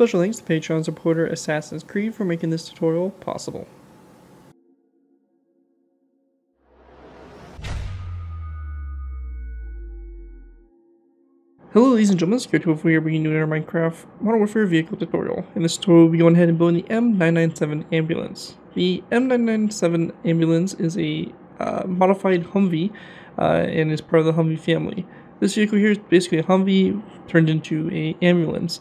Special thanks to Patreon supporter Assassin's Creed for making this tutorial possible. Hello ladies and gentlemen, it's Garrett here bringing you another Minecraft Modern Warfare vehicle tutorial. In this tutorial we'll be going ahead and building the M997 ambulance. The M997 ambulance is a uh, modified Humvee uh, and is part of the Humvee family. This vehicle here is basically a Humvee turned into a ambulance.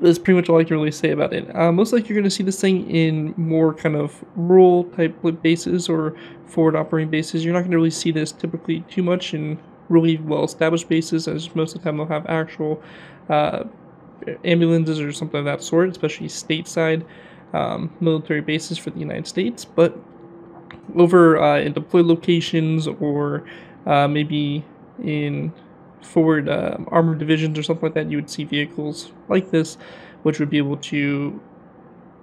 That's pretty much all I can really say about it. Uh, most likely you're going to see this thing in more kind of rural type bases or forward operating bases. You're not going to really see this typically too much in really well established bases as most of the time they'll have actual uh, ambulances or something of that sort, especially stateside um, military bases for the United States. But over uh, in deployed locations or uh, maybe in forward uh, armored divisions or something like that, you would see vehicles like this, which would be able to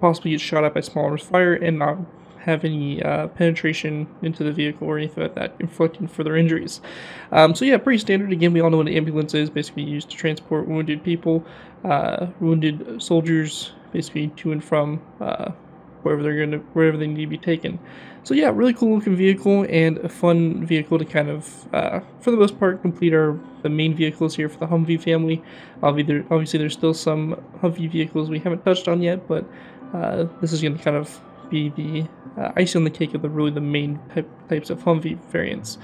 possibly get shot at by small arms fire and not have any uh, penetration into the vehicle or anything like that, inflicting further injuries. Um, so yeah, pretty standard. Again, we all know what an ambulance is, basically used to transport wounded people, uh, wounded soldiers, basically to and from uh, wherever they're going to, wherever they need to be taken. So yeah, really cool looking vehicle and a fun vehicle to kind of, uh, for the most part, complete our the main vehicles here for the Humvee family. Obviously, obviously there's still some Humvee vehicles we haven't touched on yet, but uh, this is going to kind of be the uh, icing on the cake of the really the main type, types of Humvee variants.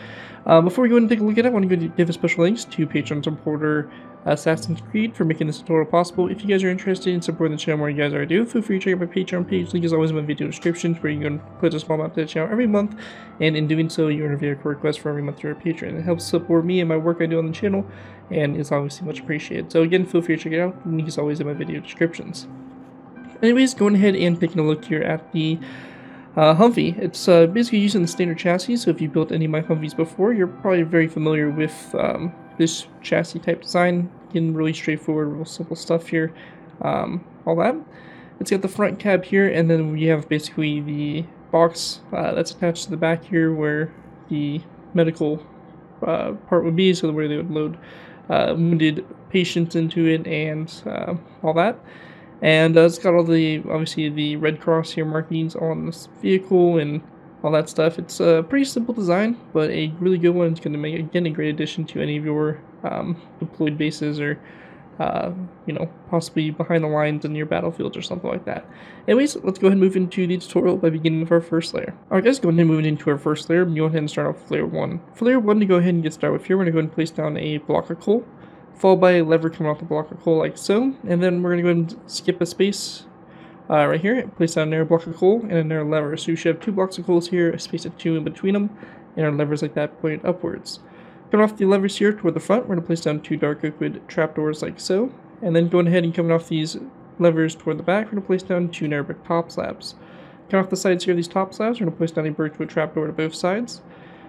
Uh, before we go and take a look at it, I want to give a special thanks to Patreon supporter Assassin's Creed for making this tutorial possible. If you guys are interested in supporting the channel more you guys already do, feel free to check out my Patreon page. Link is always in my video description where you can put a small amount to the channel every month. And in doing so, you earn a request for every month through a Patreon. It helps support me and my work I do on the channel and is obviously much appreciated. So again, feel free to check it out. Link is always in my video descriptions. Anyways, going ahead and taking a look here at the uh, Humvee. It's uh, basically using the standard chassis, so if you built any of my Humvees before, you're probably very familiar with um, this chassis type design. Again, really straightforward, real simple stuff here. Um, all that. It's got the front cab here, and then we have basically the box uh, that's attached to the back here where the medical uh, part would be, so where they would load uh, wounded patients into it and uh, all that. And uh, it's got all the, obviously, the Red Cross here markings on this vehicle and all that stuff. It's a pretty simple design, but a really good one. It's going to make, again, a great addition to any of your um, deployed bases or, uh, you know, possibly behind the lines in your battlefields or something like that. Anyways, let's go ahead and move into the tutorial by beginning with our first layer. Alright guys, go ahead and move into our first layer. You go ahead and start off with layer 1. For layer 1 to go ahead and get started with here, we're going to go ahead and place down a block of coal followed by a lever coming off the block of coal like so. And then we're going to go ahead and skip a space uh, right here, place down a narrow block of coal and a narrow lever. So you should have two blocks of coals here, a space of two in between them, and our levers like that point upwards. Coming off the levers here toward the front, we're going to place down two dark liquid trapdoors like so. And then going ahead and coming off these levers toward the back, we're going to place down two nether brick top slabs. Coming off the sides here, these top slabs, we're going to place down a birchwood trapdoor to both sides.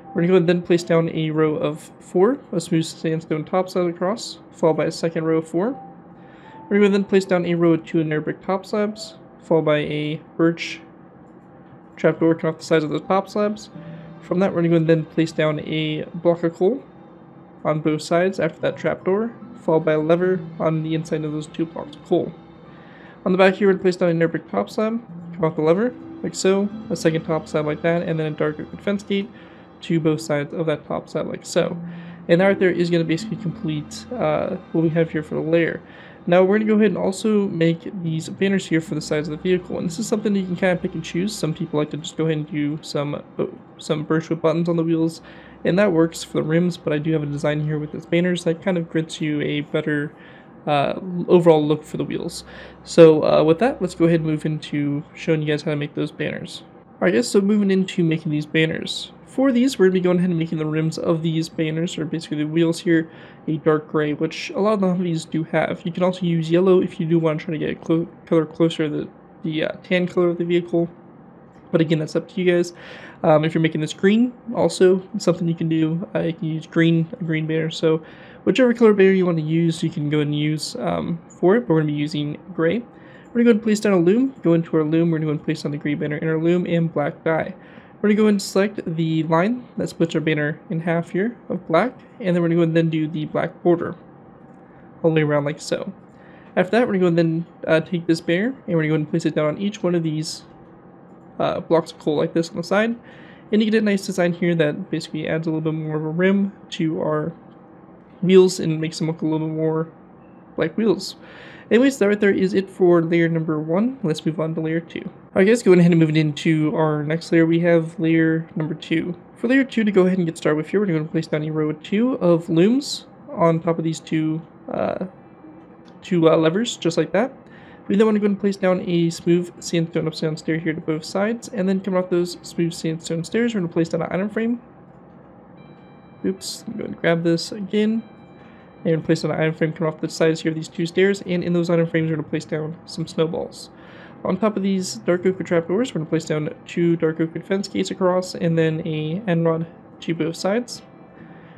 We're going to go and then place down a row of four, a smooth sandstone topslab across, followed by a second row of four. We're going to then place down a row of two nether brick top slabs, followed by a birch trapdoor coming off the sides of those top slabs. From that, we're going to then place down a block of coal on both sides after that trapdoor, followed by a lever on the inside of those two blocks of coal. On the back here, we're going to place down a nether brick top slab, come off the lever, like so, a second top slab like that, and then a dark fence gate, to both sides of that top slab like so. And there is going to basically complete uh, what we have here for the layer. Now we're going to go ahead and also make these banners here for the sides of the vehicle. And this is something that you can kind of pick and choose. Some people like to just go ahead and do some, uh, some birchwood buttons on the wheels. And that works for the rims, but I do have a design here with these banners that kind of grants you a better uh, overall look for the wheels. So uh, with that, let's go ahead and move into showing you guys how to make those banners. Alright guys, so moving into making these banners. For these, we're going to be going ahead and making the rims of these banners, or basically the wheels here, a dark gray, which a lot of these do have. You can also use yellow if you do want to try to get a clo color closer to the, the uh, tan color of the vehicle. But again, that's up to you guys. Um, if you're making this green, also something you can do. Uh, you can use green, a green banner. So whichever color banner you want to use, you can go and use um, for it. But we're going to be using gray. We're going to go and place down a loom. Go into our loom. We're going to go and place on the green banner in our loom and black dye. We're going to go and select the line that splits our banner in half here of black, and then we're going to go and then do the black border all the way around like so. After that, we're going to go and then uh, take this bear and we're going to go and place it down on each one of these uh, blocks of coal like this on the side. And you get a nice design here that basically adds a little bit more of a rim to our wheels and makes them look a little bit more like wheels. Anyways, that right there is it for layer number one. Let's move on to layer two. Alright guys, going ahead and moving into our next layer, we have layer number two. For layer two to go ahead and get started with here, we're going to place down a row of two of looms on top of these two, uh, two uh, levers, just like that. We then want to go and place down a smooth sandstone upside stair here to both sides, and then coming off those smooth sandstone stairs, we're going to place down an item frame. Oops, I'm going to grab this again. And going to place an item frame coming off the sides here of these two stairs, and in those item frames, we're going to place down some snowballs. On top of these dark oak trapdoors, we're going to place down two dark oak fence gates across, and then a end rod to both sides.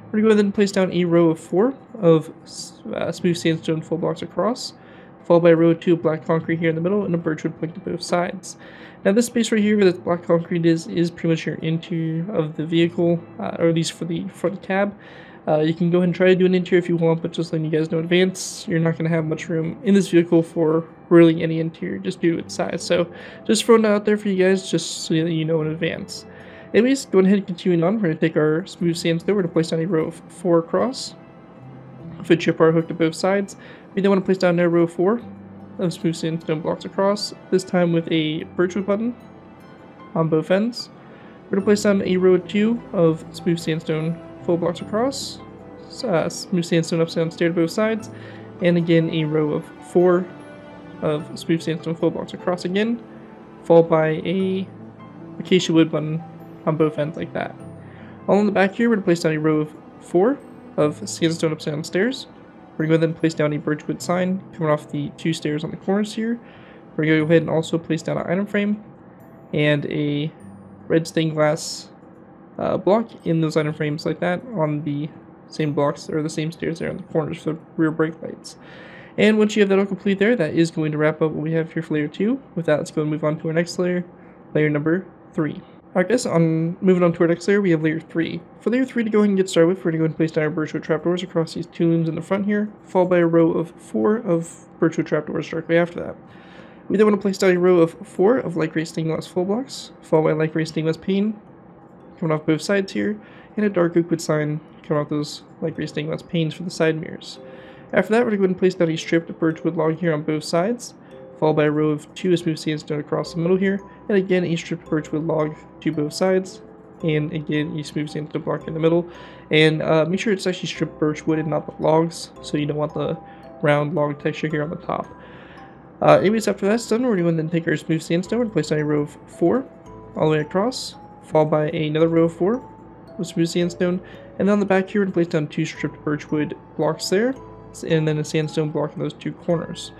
We're going to go ahead and place down a row of four of uh, smooth sandstone full blocks across, followed by a row of two of black concrete here in the middle, and a birchwood plank to both sides. Now this space right here where this black concrete is, is pretty much your interior of the vehicle, uh, or at least for the front cab. Uh, you can go ahead and try to do an interior if you want, but just letting you guys know in advance, you're not going to have much room in this vehicle for really any interior, just due to its size. So just throwing that out there for you guys, just so that you know in advance. Anyways, going ahead and continuing on, we're going to take our smooth sandstone, we're going to place down a row of four across, with a tripwire hook to both sides. We then want to place down a row of four of smooth sandstone blocks across, this time with a birchwood button on both ends. We're going to place down a row of two of smooth sandstone full blocks across, uh, smooth sandstone upside down stair to both sides, and again a row of four of smooth sandstone full blocks across again, followed by a acacia wood button on both ends like that. All in the back here, we're going to place down a row of four of sandstone upside down stairs. We're going to then place down a birchwood sign coming off the two stairs on the corners here. We're going to go ahead and also place down an item frame and a red stained glass uh, block in those item frames like that on the same blocks or the same stairs there on the corners for the rear brake lights. And once you have that all complete there, that is going to wrap up what we have here for layer 2. With that, let's go and move on to our next layer, layer number 3. Alright guys, on moving on to our next layer, we have layer 3. For layer 3 to go ahead and get started with, we're going to go and place down our birchwood trapdoors across these two looms in the front here, followed by a row of 4 of birchwood trapdoors directly after that. We then want to place down a row of 4 of light gray stained glass full blocks, followed by light gray stained glass pane, coming off both sides here, and a dark wood sign coming off those stained glass panes for the side mirrors. After that, we're going to place down a stripped birchwood log here on both sides, followed by a row of two smooth sandstone across the middle here, and again a stripped birchwood log to both sides, and again a smooth sandstone block in the middle. And uh, make sure it's actually stripped birchwood and not the logs, so you don't want the round log texture here on the top. Uh, anyways, after that's done, we're going to then take our smooth sandstone and place down a row of four all the way across, followed by another row of four with smooth sandstone. And then on the back here, we're going to place down two stripped birchwood blocks there, and then a sandstone block in those two corners.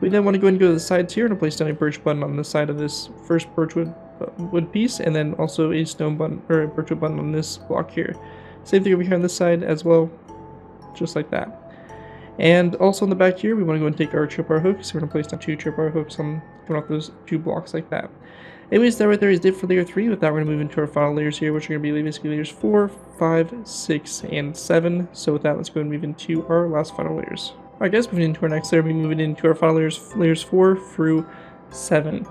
We then want to go and go to the sides here and place down a birch button on the side of this first birchwood uh, wood piece, and then also a stone button or a birchwood button on this block here. Same thing over here on this side as well, just like that. And also on the back here, we want to go and take our tripwire hooks. We're going to place down two tripwire hooks on coming off those two blocks like that. Anyways, that right there is it for layer 3. With that, we're going to move into our final layers here, which are going to be basically layers 4, 5, 6, and 7. So with that, let's go and move into our last final layers. Alright guys, moving into our next layer, we're moving into our final layers, layers 4 through 7. For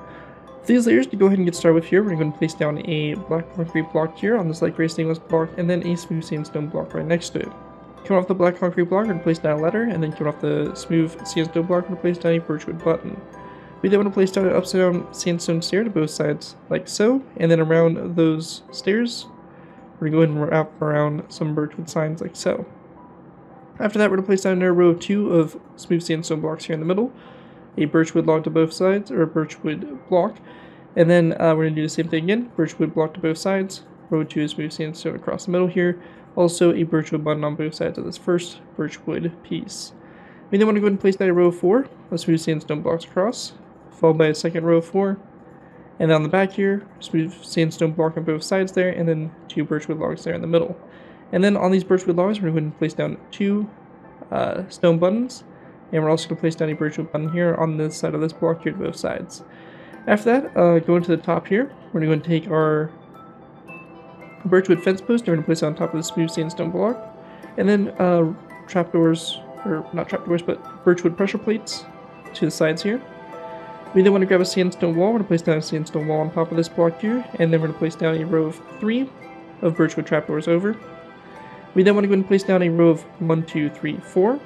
these layers, to go ahead and get started with here, we're going to place down a black concrete block here on this light gray stained glass block, and then a smooth sandstone block right next to it. Coming off the black concrete block, we're going to place down a letter, and then coming off the smooth sandstone block, we're going to place down a birchwood button. We then want to place down an upside down sandstone stair to both sides, like so, and then around those stairs, we're going to go ahead and wrap around some birchwood signs like so. After that, we're going to place down a row of two of smooth sandstone blocks here in the middle, a birchwood log to both sides, or a birchwood block, and then uh, we're going to do the same thing again, birchwood block to both sides, row two of smooth sandstone across the middle here, also a birchwood button on both sides of this first birchwood piece. We then want to go ahead and place a row of four of smooth sandstone blocks across, followed by a second row of four, and then on the back here, smooth sandstone block on both sides there, and then two birchwood logs there in the middle. And then on these birchwood logs, we're going to place down two uh, stone buttons, and we're also going to place down a birchwood button here on this side of this block here to both sides. After that, uh, going to the top here, we're going to take our birchwood fence post, and we're going to place it on top of the smooth sandstone block, and then uh, trapdoors, or not trapdoors, but birchwood pressure plates to the sides here. We then want to grab a sandstone wall. We're going to place down a sandstone wall on top of this block here, and then we're going to place down a row of three of birchwood trapdoors over. We then want to go and place down a row of one, two, three, four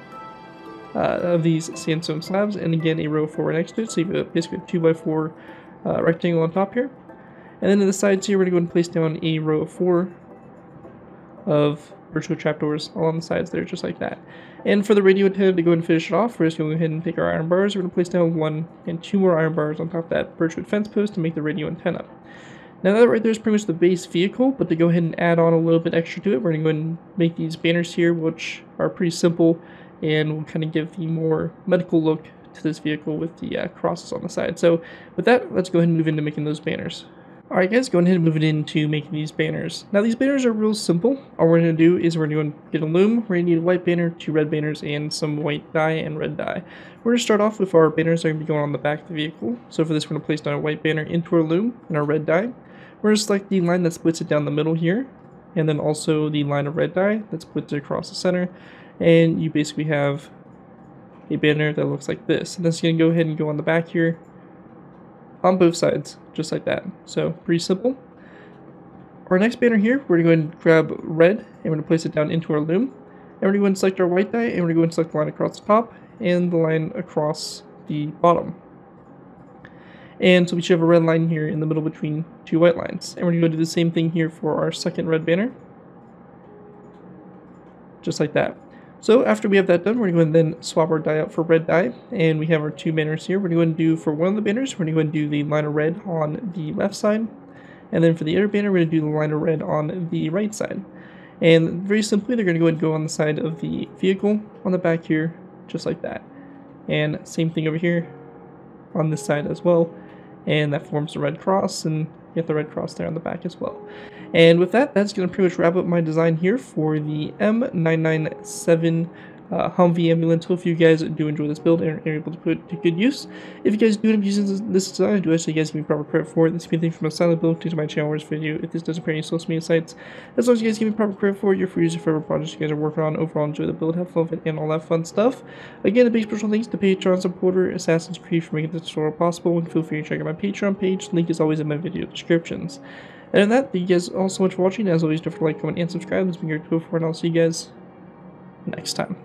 uh, of these sandstone slabs, and again a row of four next to it, so you have basically a two by four uh, rectangle on top here. And then to the sides here, we're going to go and place down a row of four of birchwood trapdoors along the sides there, just like that. And for the radio antenna to go and finish it off, we're just going to go ahead and take our iron bars. We're going to place down one and two more iron bars on top of that birchwood fence post to make the radio antenna. Now that right there is pretty much the base vehicle, but to go ahead and add on a little bit extra to it, we're going to go ahead and make these banners here, which are pretty simple and will kind of give the more medical look to this vehicle with the uh, crosses on the side. So with that, let's go ahead and move into making those banners. Alright guys, go ahead and move it into making these banners. Now these banners are real simple. All we're going to do is we're going to get a loom, we're going to need a white banner, two red banners, and some white dye and red dye. We're going to start off with our banners that are going to be going on the back of the vehicle. So for this we're going to place down a white banner into our loom and our red dye. We're going to select the line that splits it down the middle here, and then also the line of red dye that splits it across the center. And you basically have a banner that looks like this. And that's going to go ahead and go on the back here on both sides, just like that. So pretty simple. Our next banner here, we're going to grab red and we're going to place it down into our loom. And we're going to select our white dye and we're going to select the line across the top and the line across the bottom. And so we should have a red line here in the middle between two white lines. And we're going to do the same thing here for our second red banner. Just like that. So after we have that done, we're going to then swap our dye out for red dye, and we have our two banners here. We're going to do, for one of the banners, we're going to do the line of red on the left side, and then for the other banner, we're going to do the line of red on the right side. And very simply, they're going to go and go on the side of the vehicle on the back here, just like that. And same thing over here on this side as well, and that forms the red cross, and you have the red cross there on the back as well. And with that, that's going to pretty much wrap up my design here for the M997 uh, Humvee ambulance. Hope you guys do enjoy this build and are able to put it to good use. If you guys do end up using this, design, I do ask you guys give me proper credit for it. This is anything from a silent build to my channel this video. If this doesn't appear any social media sites, as long as you guys give me proper credit for it, you're free use for whatever projects you guys are working on. Overall, enjoy the build, have fun with it, and all that fun stuff. Again, a big special thanks to Patreon supporter Assassin's Creed for making this tutorial possible, and feel free to check out my Patreon page. Link is always in my video descriptions. And in that, thank you guys all so much for watching. As always, don't forget to like, comment, and subscribe. This has been your 204, and I'll see you guys next time.